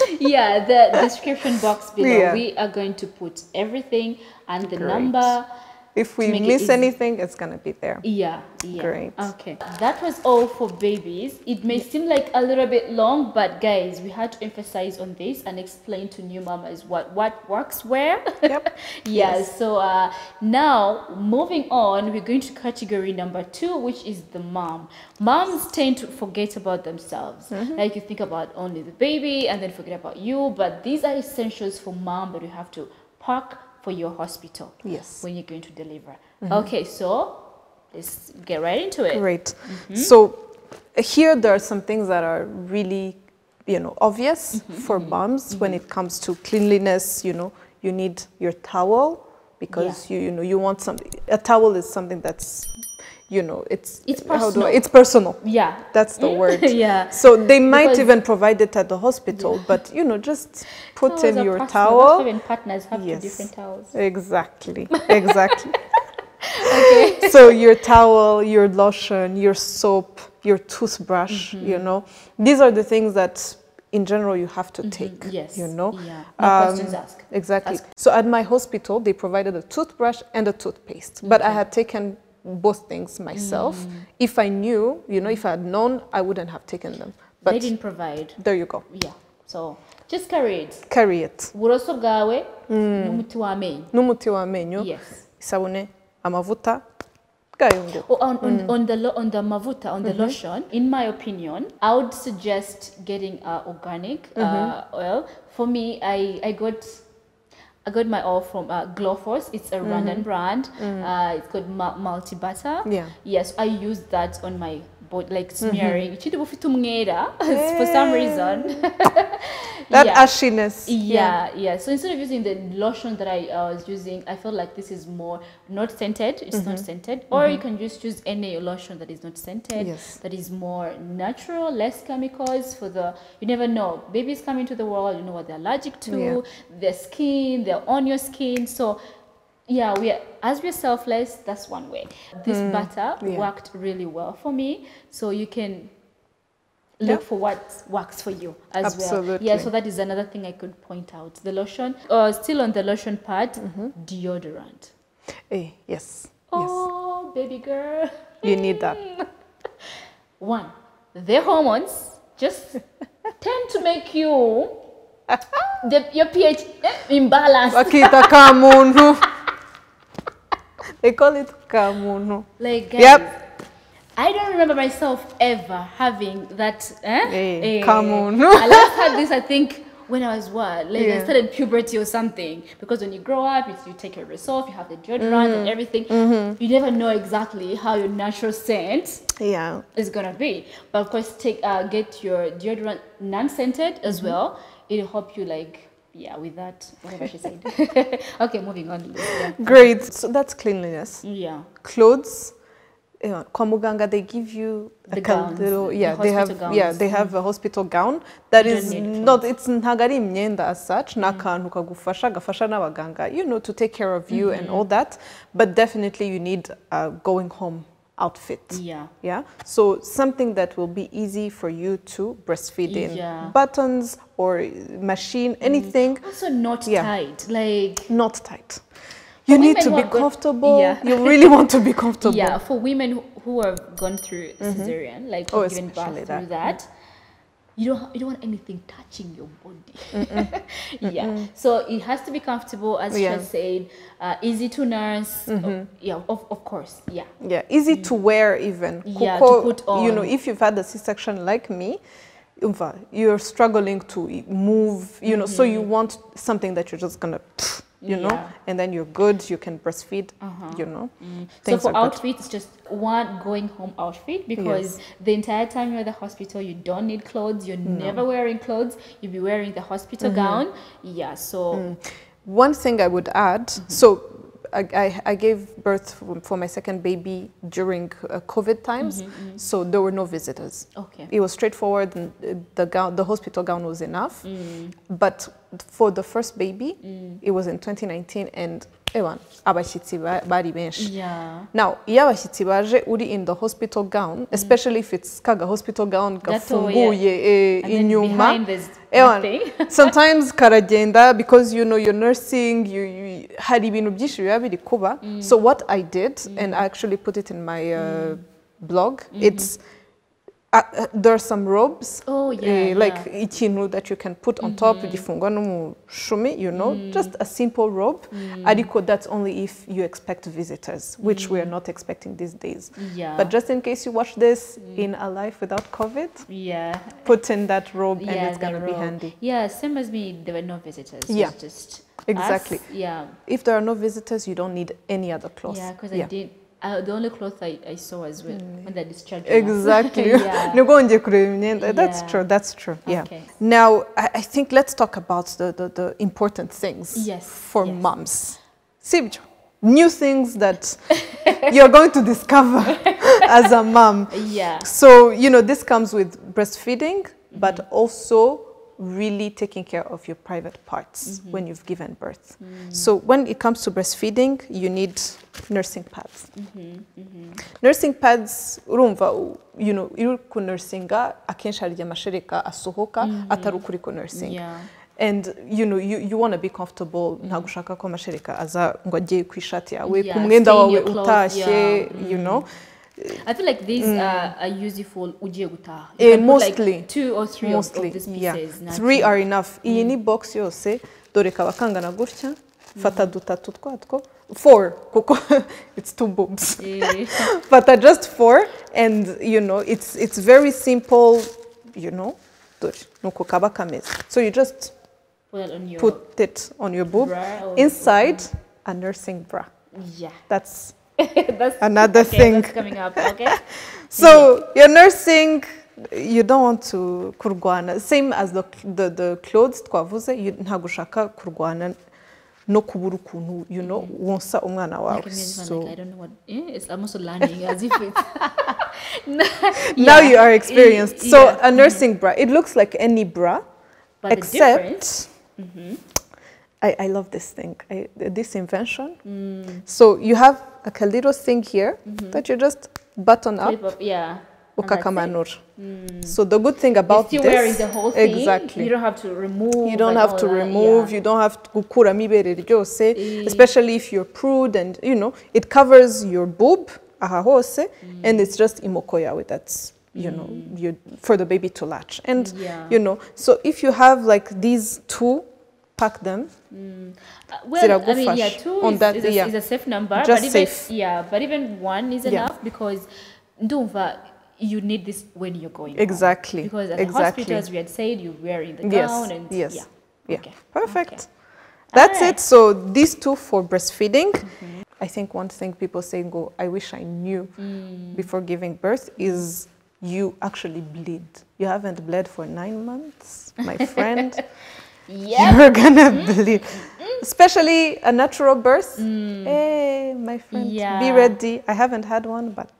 yeah, the description box below. Yeah. We are going to put everything and the Great. number. If we make it miss anything, it's going to be there. Yeah, yeah. Great. Okay, that was all for babies. It may seem like a little bit long, but guys, we had to emphasize on this and explain to new mamas what what works where. Yep. yeah. So uh, now moving on, we're going to category number two, which is the mom. Moms tend to forget about themselves. Mm-hmm. Like you think about only the baby and then forget about you. But these are essentials for mom that you have to pack for your hospital Yes. when you're going to deliver. Mm-hmm. Okay, so let's get right into it. Great. Mm-hmm. So here there are some things that are really, you know, obvious Mm-hmm. for moms when it comes to cleanliness. You know, you need your towel because you you know you want something. A towel is something that's, you know, it's It's personal. I, it's personal. Yeah. That's the word. yeah. So they might Because- even provide it at the hospital, but you know, just put Towels in your personal. That's towel. why when partners have Yes. different towels. Exactly. Exactly. Okay so your towel, your lotion, your soap, your toothbrush, you Mm-hmm. know, these are the things that in general you have to take. Yes. You know. Yeah. No Um, questions asked. Exactly. Ask. So at my hospital, they provided a toothbrush and a toothpaste, but I had taken both things myself. Mm. If I knew, you know, if I had known, I wouldn't have taken them. But they didn't provide. there you go. Yeah. So just carry it. Carry it. uburoso bwawe n'umuti w'amenyo N'umuti w'amenyo, yes isabune, amavuta. Oh, on, on, on the on the mavuta on the lotion in my opinion i would suggest getting uh, organic uh, oil for me i i got I got my oil from uh, Glowforce. It's a Rwandan brand. Uh, it's called Multi Butter. Yeah. Yes, I use that on my body, like smearing. Chidi bufite umwera for some reason. That Yeah. ashiness. Yeah, yeah. So instead of using the lotion that I uh, was using, I felt like this is more not scented. It's not mm-hmm. scented, or you mm-hmm. can just use any lotion that is not scented. Yes. That is more natural, less chemicals. For the you never know. Babies come into the world. You know what they're allergic to. Yeah. Their skin. They're on your skin. So. Yeah, we are, as we're selfless, that's one way. This mm. butter yeah. worked really well for me. So you can look for what works for you as well. Yeah, so that is another thing I could point out. The lotion, uh, still on the lotion part, Mm-hmm. deodorant. Eh, yes. Yes. Oh, baby girl. You need that. One, the hormones just tend to make you the, your pH eh, imbalanced. Akita kamuntu. they call it kamuntu. Like, guys, Yep. I don't remember myself ever having that. Eh? Eh, come on. I last had this, I think, when I was what? Like I started puberty or something. Because when you grow up, it's, you take care of yourself, you have the deodorant and everything. You never know exactly how your natural scent Yeah. is gonna be. But of course, take uh, get your deodorant non-scented as well. It'll help you like yeah with that whatever she said. okay, moving on. Yeah. Great. So that's cleanliness. yeah. Clothes. Yeah, kwa muganga they give you The gowns, little the yeah they have hospital yeah they have a hospital gown that You is not it's ntago ari imyenda as such mm. ni akantu kagufasha gafasha n'abaganga you know to take care of you and mm-hmm. all that but definitely you need a going home outfit. Yeah. Yeah. So something that will be easy for you to breastfeed in. Yeah. Buttons or machine, mm. anything Also not Yeah. tight. Like not tight. You need to be comfortable. Yeah. You really want to be comfortable. yeah, for women who, who have gone through cesarean, like Oh, given birth that. through that, you don't you don't want anything touching your body. yeah, so it has to be comfortable, as Yeah. she said, uh, easy to nurse. uh, yeah, of, of course. Yeah, Yeah, easy to wear even. Mm. Yeah, to put on. You know, if you've had a C-section like me, you're struggling to move, you know, so you want something that you're just gonna, you know, Mm-hmm. And then you're good, you can breastfeed, you know. so Things for are good. outfit, it's just one going home outfit because the entire time you're at the hospital, you don't need clothes. You're never wearing clothes. You'll be wearing the hospital gown. Yeah, so One thing I would add, Mm-hmm. so I, I, I gave birth for- my second baby during uh, COVID times, Mm-hmm, so there were no visitors. okay. It was straightforward, and uh, the gown, the hospital gown was enough. Mm. But for the first baby, it was in 2019, and ewan, abashyitsi ba- bari benshi. Yeah. Now, iyo abashyitsi baje uri in the hospital gown, especially if it's kaga hospital gown gafunguye eh, And then inyuma, ewan, sometimes karagenda because you know you're nursing, you, you hari ibintu byinshi biba biri kuba. So what I did, and I actually put it in my uh, blog, it's uh, uh, there are some robes Oh, yeah, eh, like yeah. that you can put on top gifungwa n'umushumi you know just a simple robe ariko that's only if you expect visitors which we are not expecting these days Yeah. but just in case you watch this in a life without covid yeah. put in that robe and it's gonna be handy Yeah, same as me. There were no visitors. Yeah. just Exactly. us. Yeah, if there are no visitors you don't need any other clothes yeah. Because I did. Uh, the only cloth I, I saw was when, when they discharged. Exactly. yeah. Nibwo wongeye kureba imyenda. That's true. That's true. Yeah. Okay. Now, I, I think let's talk about the, the, the important things Yes, for yes. moms. Sibjo, new things that you're going to discover as a mom. Yeah. So, you know, this comes with breastfeeding, but Mm-hmm. also really taking care of your private parts Mm-hmm. when you've given birth. Mm. -hmm. So, when it comes to breastfeeding, you need nursing pads. Mm-hmm. Nursing pads, urumva, you know, ku kunursinga akenshi hari igihe amashereka asohoka atari ukuri kunursinga. And you know, you, you want to be comfortable ntabwo ushaka ko amashereka aza ngo ajye ku ishati yawe ku mwenda wawe utashye you know I feel like these mm. are, are useful. Gutaha. You Eh, can like, two or three of, mostly of these pieces. not three are enough. Mm. Iyi ni box yose dore kaba kangana gutya mm. fata dutatu twatwo four kuko it's two boobs. Fata just four and you know it's it's very simple you know dore nuko kaba kameze so you just put it on your put it on your boob. inside a nursing bra. Yeah. that's that's Another okay, thing. That's coming up. Okay. So you're nursing, you don't want to kurwana. Same as the, the, the clothes twavuze, you ntabwo ushaka kurwana no kubura ukuntu, you know, wonsa umwana wawe. So like, I don't know what. Eh, it's I'm learning as if it's. now Yeah. you are experienced. So yeah. a nursing bra, it looks like any bra, But the difference- Mm-hmm. I, I love this thing, I, this invention. Mm. So you have like a little thing here that you just button up. Flip up, yeah. that's it. So the good thing about You're this, still wearing the whole thing. exactly. You don't have to remove. You don't have to that, remove. yeah. You don't have to gukuramo ibere ryose, Eh. especially if you're prude and you know it covers your boob ahahose, Mm. and it's just imoko yawe that's you know you for the baby to latch and Yeah. you know so if you have like these two pack them Uh, well, I mean, yeah, two on is, that, is, a, yeah. is a safe number. Just but even. Yeah, but even one is Yeah. enough because ndumva you need this when you're going home. Exactly, Because at the exactly. hospital, as we had said, you're wearing the yes gown and yes yeah. yeah Okay. perfect Okay. That's Alright. it. So these two for breastfeeding. Mm-hmm. I think one thing people say, "Go, I wish I knew Mm. before giving birth," is you actually bleed. You haven't bled for nine months, my friend. Yeah. You're gonna mm-hmm. bleed, mm-hmm. especially a natural birth. Mm. Hey, my friend, be Mm. Ready. I haven't had one, but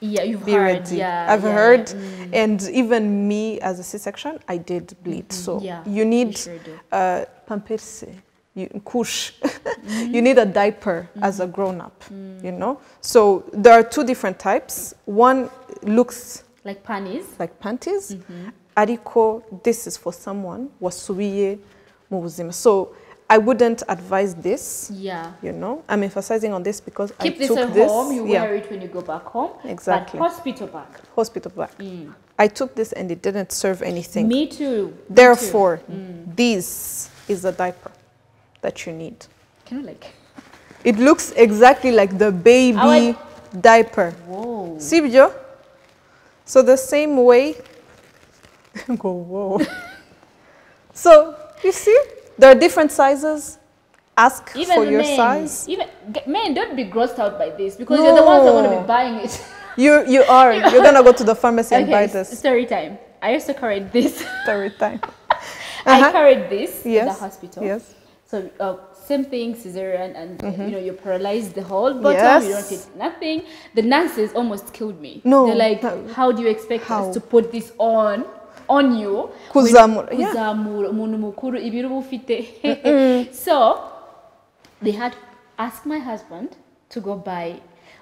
Yeah, you've be heard. ready. Yeah, I've yeah, heard, yeah. Mm. and even me as a C-section, I did bleed. Mm-hmm. So Yeah, you need sure uh, pampers. you, kush, you need a diaper as a grown up, mm. you know? So there are two different types. One looks Like panties. like panties, ariko this is for someone wasubiye mu buzima. So I wouldn't advise this, Yeah. you know? I'm emphasizing on this because Keep I this took at this, home. You yeah, wear it when you go back home. Exactly. But hospital bag. hospital bag. Mm. I took this and it didn't serve anything. Me too. Me Therefore, mm. this is a diaper that you need. too. Can you like? It looks exactly like the baby diaper. Whoa. Sibyo? So the same way. Go, whoa. so, you see, there are different sizes. Ask Even for your men, size. Even men, don't be grossed out by this because you're the ones that are going to be buying it. You, you are. You're going to go to the pharmacy and buy okay, this story time. I used to carry this. Story time. I Uh-huh. carried this in the hospital. yes. So uh, same thing, cesarean, and uh, you know you're paralyzed the whole bottom. Yes. You don't Mm-hmm. Yes. eat nothing. The nurses almost killed me. No, they're like, no. how do you expect How? us to put this on? On you, Kuzamura, kuzamura umuntu mukuru ibiro uba ufite. so they had asked my husband to go buy.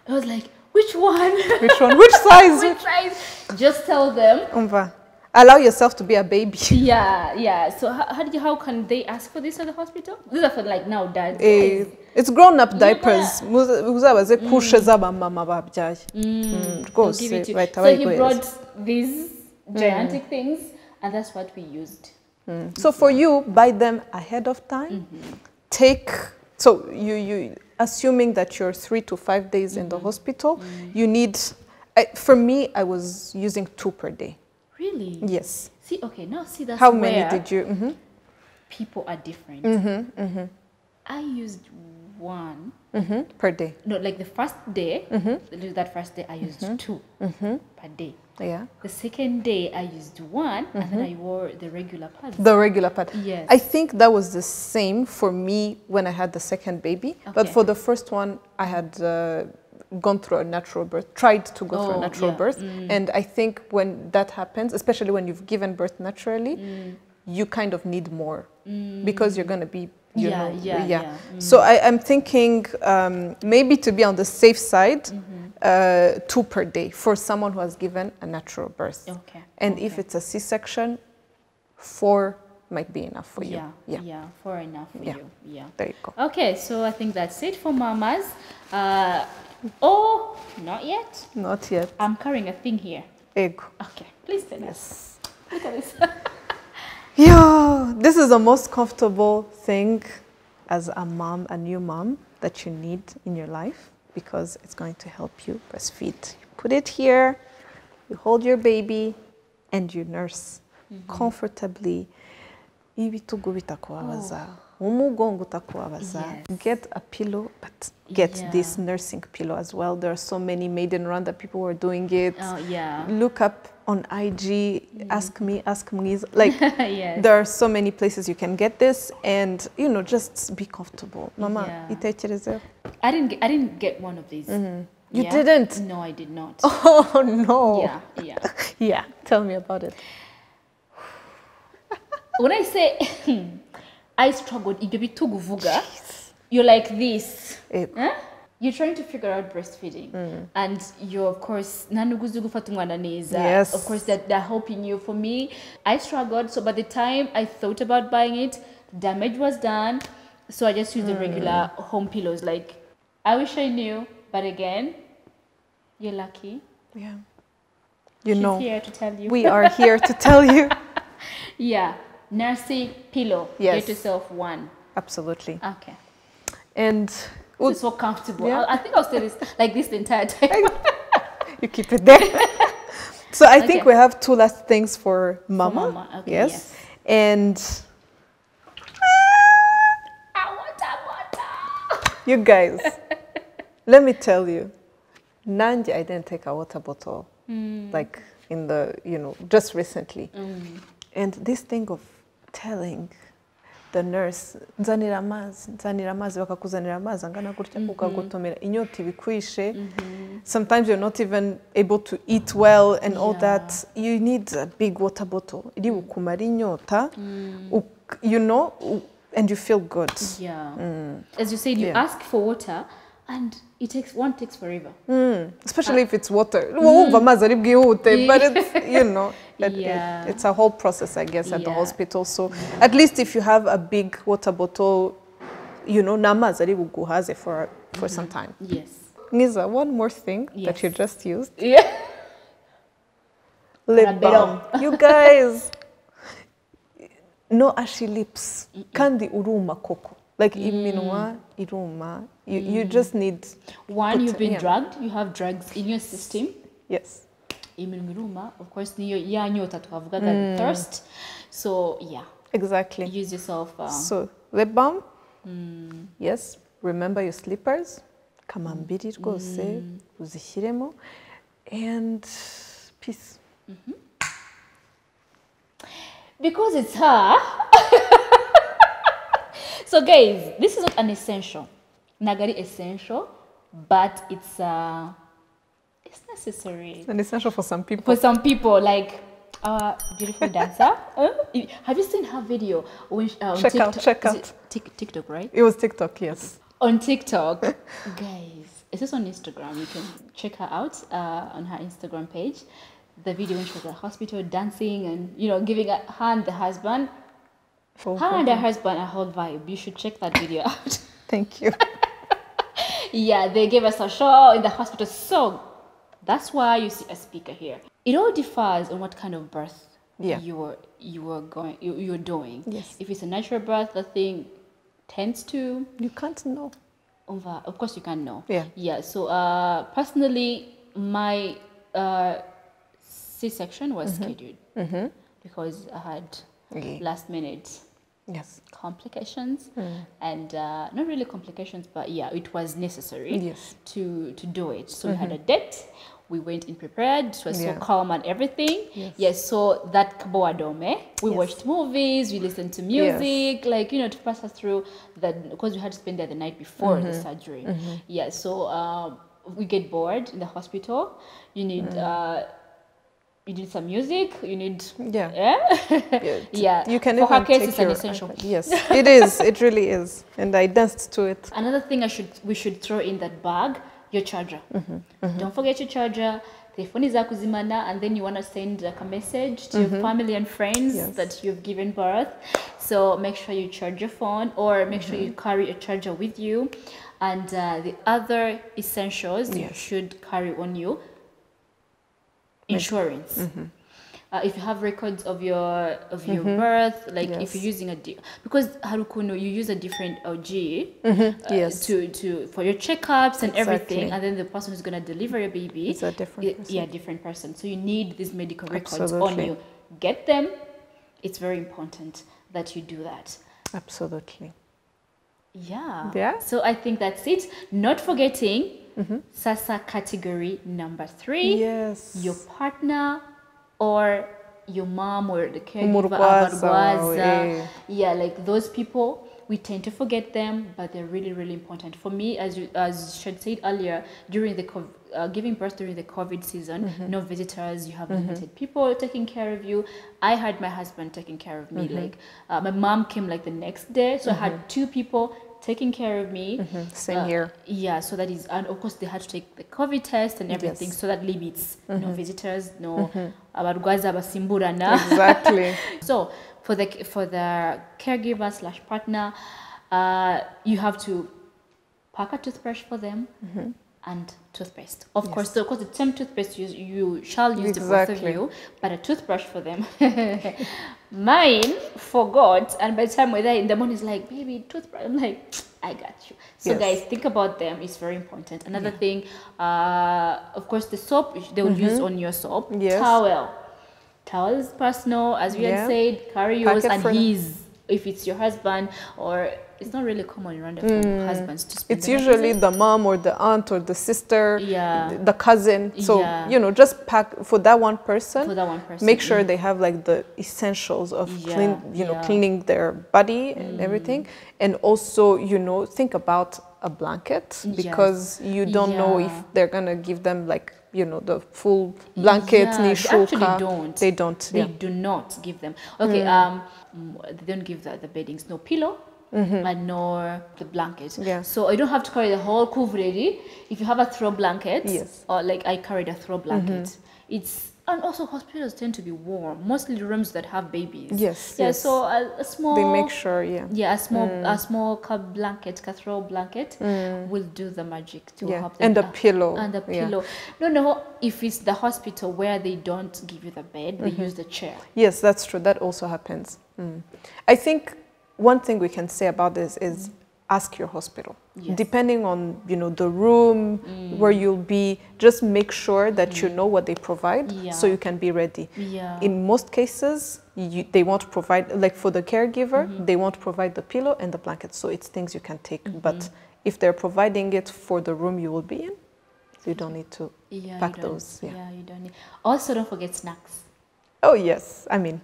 I was like, which one? Which one? Which size? which size? Just tell them. Umva. Allow yourself to be a baby. Yeah, yeah. So how, how you, how can they ask for this at the hospital? These are for like now dads. Eh, it's grown up diapers Muza- uzabaze kushe z'abamama babyaye Mm, give rwose you. So he brought these gigantic mm. things, and that's what we used. Mm. so for you buy them ahead of time? Mm-hmm. Take so you you assuming that you're three to five days in the mm-hmm. hospital mm-hmm. you need I, for me i was using two per day. Really? yes. See, okay, now see that's how many did you mhm, people are different. I used one. mhm, per day. No, like the first day, that first day I used two per day. Yeah The second day I used one, and then I wore the regular pads. the regular pad Yes. i think that was the same for me when i had the second baby but for the first one i had uh, gone through a natural birth tried to go through a Oh, natural yeah. birth and i think when that happens especially when you've given birth naturally Mm. you kind of need more because you're going to be you Yeah, know yeah, yeah. Mm. so I, i'm thinking um, maybe to be on the safe side Mm-hmm. Uh, two per day for someone who has given a natural birth Okay. and if it's a c-section four might be enough for you yeah, yeah yeah, for enough for Yeah. you. Yeah. there you go Okay, so I think that's it for mamas. Uh, oh, not yet. not yet I'm carrying a thing here. egg Okay, please tell us. Look at this. Yeah, this is the most comfortable thing as a mom, a new mom, that you need in your life because it's going to help you breastfeed. You put it here, you hold your baby, and you nurse mm-hmm. comfortably. ibitugu bitakubabaza oh. Umugongo utakubabaza Yes. get a pillow but get Yeah. this nursing pillow as well there are so many made in that people were doing it Oh, yeah. look up on IG, mm-hmm. ask me, ask me. Like yes. there are so many places you can get this, and you know, just be comfortable. Mama, Yeah. I didn't. Get, I didn't get one of these. Mm-hmm. You Yeah? didn't? No, I did not. Oh no. Yeah, yeah. Yeah. Tell me about it. when I say I struggled, ibyo you're like this. Eh, Huh? You're trying to figure out breastfeeding, and you're of course nanuguzi gufata umwana neza. Yes. Of course, that they're helping you. For me, I struggled. So by the time I thought about buying it, damage was done. So I just used the regular home pillows. Like I wish I knew, but again, you're lucky. Yeah. You She's know, here to tell you. we are here to tell you. yeah, nursing pillow. Yes. Get yourself one. Absolutely. Okay. And It's so comfortable. Yeah. I, I think I'll stay this like this the entire time. you keep it there. so I think Okay. we have two last things for mama. mama, okay, yes. yes. And I want a water. you guys, let me tell you, Nanji, I didn't take a water bottle mm. like in the, you know, just recently. Mm. And this thing of telling the nurse, nzanira amazi, nzanira amazi, bakakuzanira amazi angana gutya, mhm. ukagotomera, inyota ibikwishe. Mhm. Sometimes you're not even able to eat well and all Yeah. that. You need a big water bottle. Iri bukumara mm. inyota, mm. you know, and you feel good. Yeah. Mm. As you said, you Yeah. ask for water and it takes one takes forever. especially if it's water wumva amazi ari bwihute but it's you know it- Yeah. it's a whole process i guess at the hospital. So at least if you have a big water bottle you know n'amazi ari buguhaze for for some mm-hmm. time. Yes. Mwiza, one more thing that you just used. Yeah. lip balm. You guys no ashy lips. Kandi uruma koko. Like mm. iminwa iruma. You, you mm. just need One, you've been yeah. drugged. You have drugs in your system. yes of course niyo ya nyota twavugaga mm. thirst. So yeah. Exactly. Use yourself um, So lip balm, mm. yes. Remember your slippers, kamambiri mm. rwose uzishyiremo and peace. Mm-hmm. because it's her. So guys this is not an essential. Nagari essential but it's uh it's necessary An essential for some people. for some people like our beautiful dancer Uh, have you seen her video when uh, on Check out, TikTok? check out. it Tik- tiktok right It was TikTok, yes. on TikTok, guys, is this on Instagram? You can check her out uh, on her Instagram page. The video when she was at hospital dancing and you know giving a hand the husband. For- Her and her husband a whole vibe. You should check that video out. Thank you. yeah, they gave us a show in the hospital. So that's why you see a speaker here. It all differs on what kind of birth Yeah. you were you were going you, you're doing. Yes. If it's a natural birth, the thing tends to You can't know. over of course you can know Yeah. yeah so uh personally my uh c-section was scheduled because i had Yeah. last minute Yes. complications and uh, not really complications but yeah it was necessary Yes. to to do it so we had a date we went in prepared it was Yeah. so calm and everything Yes. yes so that kaboa dome we Yes. watched movies we listened to music yes. like you know to pass us through the because we had to spend there the night before the Mm-hmm. surgery yeah so um, we get bored in the hospital you need Mm. uh, you need some music you need Yeah. yeah Yeah. yeah You can for her case it's an essential iPad. Yes, it is. It really is. And I danced to it. Another thing I should we should throw in that bag, your charger. Don't forget your charger. The Telefoni za kuzimana and then you want to send like a message to your family and friends Yes. that you've given birth. So make sure you charge your phone or make sure you carry a charger with you. And uh, the other essentials you should carry on you. Insurance. Uh, if you have records of your of your mm-hmm. birth, like if you're using a di- because Harukuno you use a different OG mm-hmm. uh, Yes. to to for your checkups and everything, and then the person who's gonna deliver your baby It's a different person. Yeah, different person. So you need these medical records on you. Get them. It's very important that you do that. Absolutely. Yeah. Yeah. So I think that's it. Not forgetting mm-hmm. Sasa category number three. Yes. Your partner or your mom or the caregiver. Umurwaza abarwaza. Yeah, like those people, we tend to forget them, but they're really, really important. For me, as you, as Shad said earlier, during the cov- uh, giving birth during the COVID season, no visitors, you have limited people taking care of you. I had my husband taking care of me. Like uh, my mom came like the next day, so I had two people taking care of me. Same Uh, here. Yeah, so that is, and of course they had to take the COVID test and everything, Yes. so that limits no visitors, no abarwaza basimburana. Exactly. So for the for the caregiver slash partner, uh, you have to pack a toothbrush for them and toothpaste. Of course, so, of course, the same toothpaste you, you shall use the both of you, but a toothbrush for them. Mine forgot, and by the time we're there in the morning, it's like, baby, toothbrush. I'm like, I got you. So Yes. guys, think about them. It's very important. Another thing, uh, of course, the soap they will use on your soap. Mm-hmm. Yes. Towel. Towel is personal, as we Yeah. had said. Carry yours it and his if it's your husband or it's not really common around for husbands to spend It's the usually the mom or the aunt or the sister, Yeah. the cousin. So, Yeah. you know, just pack for that one person. for that one person. Make sure they have like the essentials of clean, you know, yeah. Mm. cleaning their body and everything. And also, you know, think about a blanket because you don't know if they're gonna give them like, you know, the full blanket, Yeah, they actually don't. They don't. They yeah. do not give them. Okay, um, mm, they don't give the, the beddings. No pillow, and nor the blanket. Mm-hmm. Yeah. So I don't have to carry the whole coverality. If you have a throw blanket, Yes. Mm-hmm. or like I carried a throw blanket, it's and also hospitals tend to be warm. Mostly the rooms that have babies. Yes, Yeah. yes. So a, a small. They make sure, yeah. Yeah, a small Mm. a small cup blanket, a throw blanket will do the magic to Yeah, help them. and a pillow, And a yeah. pillow. No, no. If it's the hospital where they don't give you the bed, they Mm-hmm. use the chair. Yes, that's true. That also happens. Mm. I think one thing we can say about this is ask your hospital. Yes. Depending on you know the room where you'll be, just make sure that you know what they provide, so you can be ready. Yeah. In most cases, you, they won't provide like for the caregiver, Mm-hmm. they won't provide the pillow and the blanket. So it's things you can take. Mm-hmm. But if they're providing it for the room you will be in, you don't need to. yeah, pack those, yeah. you don't need. Also, don't forget snacks. Oh yes, I mean,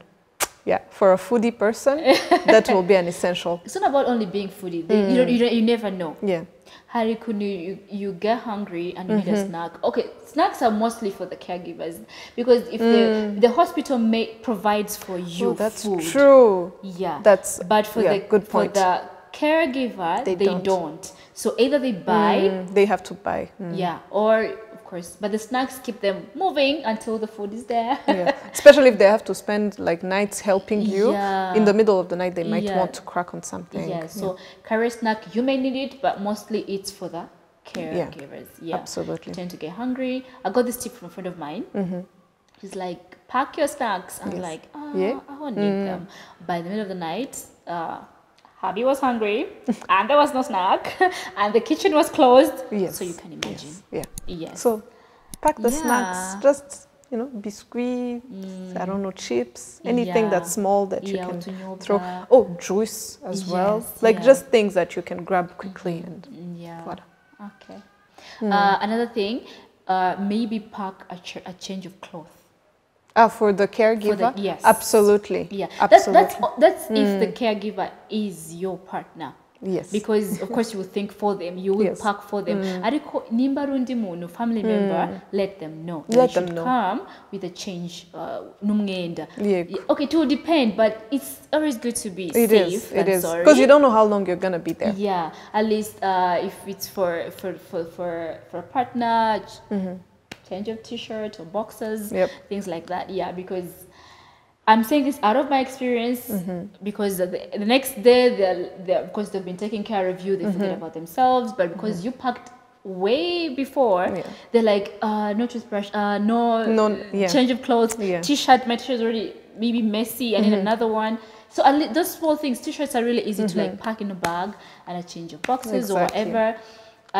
yeah, for a foodie person, that will be an essential. It's not about only being foodie. They, you, don't, you, don't, you never know. Yeah. Harry, could you, you, get hungry and you need Mm-hmm. a snack? Okay, snacks are mostly for the caregivers because if the, the hospital may, provides for you Mm. Oh, that's food, true. Yeah. That's- but for yeah, the good for the caregiver They they, don't. don't. So either they buy, Mm, they have to buy. Mm, yeah, or course, but the snacks keep them moving until the food is there. yeah. Especially if they have to spend like nights helping you. Yeah. In the middle of the night, they might Yeah. want to crack on something. yeah. So career snack, you may need it, but mostly it's for the caregivers. Yeah. Absolutely. tend to get hungry. I got this tip from a friend of mine. Mhm. He's like, pack your snacks. I'm. Yes. like, oh, Yeah. Mm. I won't need them. By the middle of the night, uh, hubby was hungry and there was no snack and the kitchen was closed. Yes. So you can imagine. Yes. Yeah. Yes. So pack the Yeah. snacks. Just you know, biscuit. I don't know, chips. Anything Yeah. that's small that you Yeah, can throw. Oh, juice as well. Like just things that you can grab quickly and. yeah. Voilà. Okay. Hmm. Uh, another thing, uh, maybe pack a, ch- a change of clothes. Ah, for the caregiver. yes. Absolutely. Yeah, Absolutely. Hmm. that's that's if the caregiver is your partner. Yes. Because of course you will think for them, you will Yes. Hmm. pack for them. Ariko nimba rundi muntu family member, let them know. They Let them should know. come with a change uh. Yeah. Okay, it will depend, but it's always good to be It safe Is, it is. Because you don't know how long you're gonna be there. Yeah, at least uh, if it's for for for for, for a partner, ch- change of t-shirt or boxers, Mm-hmm. Yep. things like that. Yeah, because I'm saying this out of my experience Mm-hmm. because the, the next day they're, they're of course they've been taking care of you, they forget Mm-hmm. about themselves, but because you packed way before Yeah. they're like uh no toothbrush uh no, No, yeah. change of clothes Yeah. Mm-hmm. t-shirt my t-shirt is already maybe messy i need another one so those small things t-shirts are really easy to like pack in a bag and a change of boxes or Exactly. whatever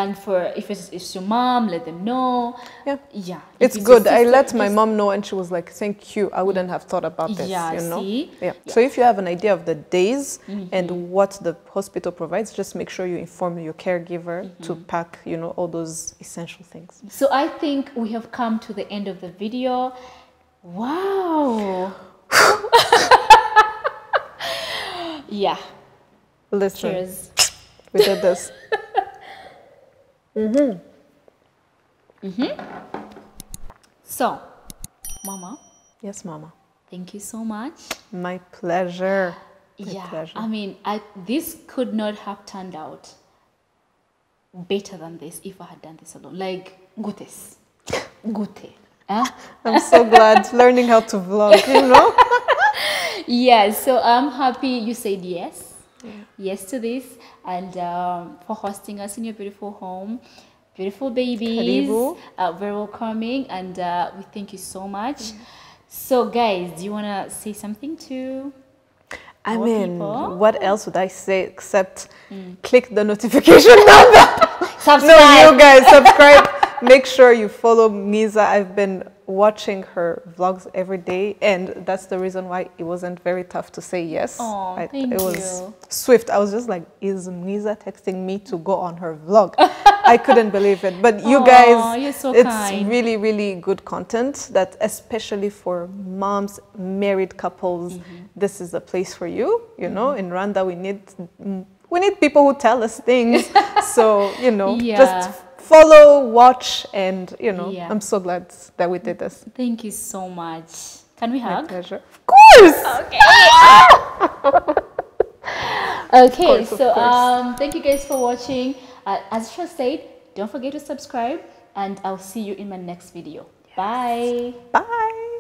and for if it's, it's your mom let them know Yeah. yeah It's your good. I let my mom know, and she was like, "Thank you. I wouldn't have thought about this." Yeah, you know. see? Yeah. Yeah. So if you have an idea of the days Mm-hmm. and what the hospital provides, just make sure you inform your caregiver to Mm-hmm. pack, you know, all those essential things. so i think we have come to the end of the video wow yeah Listen, cheers we did this. so mama yes, Mama. thank you so much My pleasure. My yeah pleasure. i mean i this could not have turned out better than this if i had done this alone like gutes gute eh? I'm so glad learning how to vlog. You know. yeah so i'm happy you said yes yes to this and um, for hosting us in your beautiful home beautiful babies uh, very welcoming and uh, we thank you so much so guys do you want to say something to I mean, people? what else would I say except click the notification number? subscribe No, you guys, subscribe. Make sure you follow Mwiza. I've been watching her vlogs every day, and that's the reason why it wasn't very tough to say yes. Aw, I- thank it was you. swift. I was just like, is Mwiza texting me to go on her vlog? I couldn't believe it. But you Aw, guys, so it's kind. really, really good content that, especially for moms, married couples, Mm-hmm. this is a place for you. You know, in Rwanda, we need we need people who tell us things. so you know, Yeah. just follow, watch, and you know, Yeah. I'm so glad that we did this. thank you so much can we hug? My pleasure. Of course. okay Okay, course, so um, thank you guys for watching. Uh, as Isha said, don't forget to subscribe, and I'll see you in my next video. Bye. Bye.